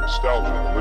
Nostalgia